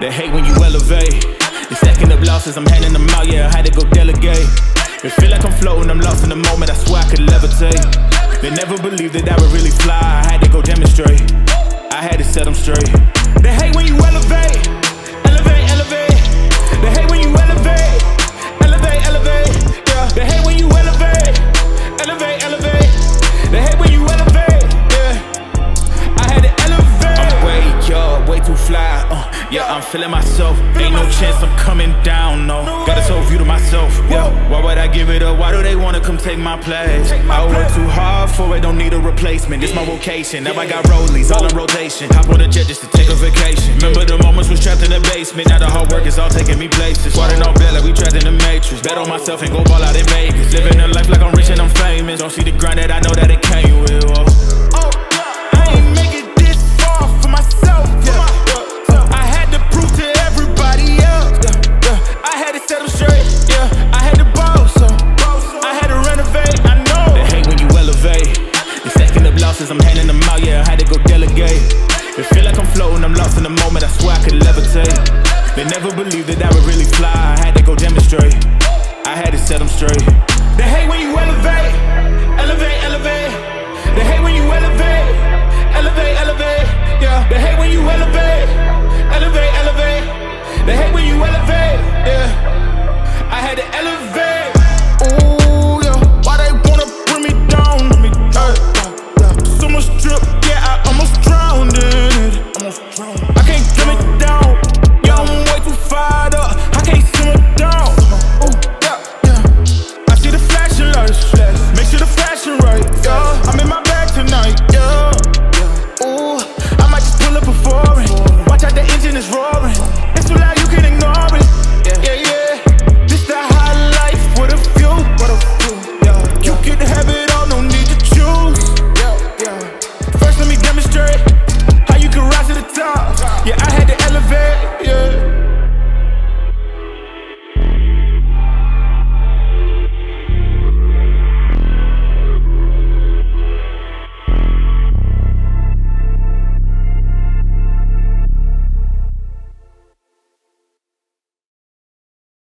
They hate when you elevate. They stacking up losses, I'm handing them out, yeah, I had to go delegate. It feel like I'm floating, I'm lost in the moment, I swear I could levitate. They never believed that I would really fly, I had to go demonstrate. I had to set them straight. They hate when you elevate, yeah, I'm feeling myself. Ain't no chance I'm coming down, no. Got a soul view to myself, yeah. Why would I give it up? Why do they wanna come take my place? I work too hard for it, don't need a replacement. This my vocation. Now I got rollies all in rotation. Hop on a jet just to take a vacation. Remember the moments we trapped in the basement. Now the hard work is all taking me places. Water on bed like we trapped in the matrix. Bet on myself and go ball out in Vegas. Living a life like I'm rich and I'm famous. Don't see the grind that in the moment. I swear I could levitate. They never believed that I would really fly. I had to go demonstrate. I had to set them straight.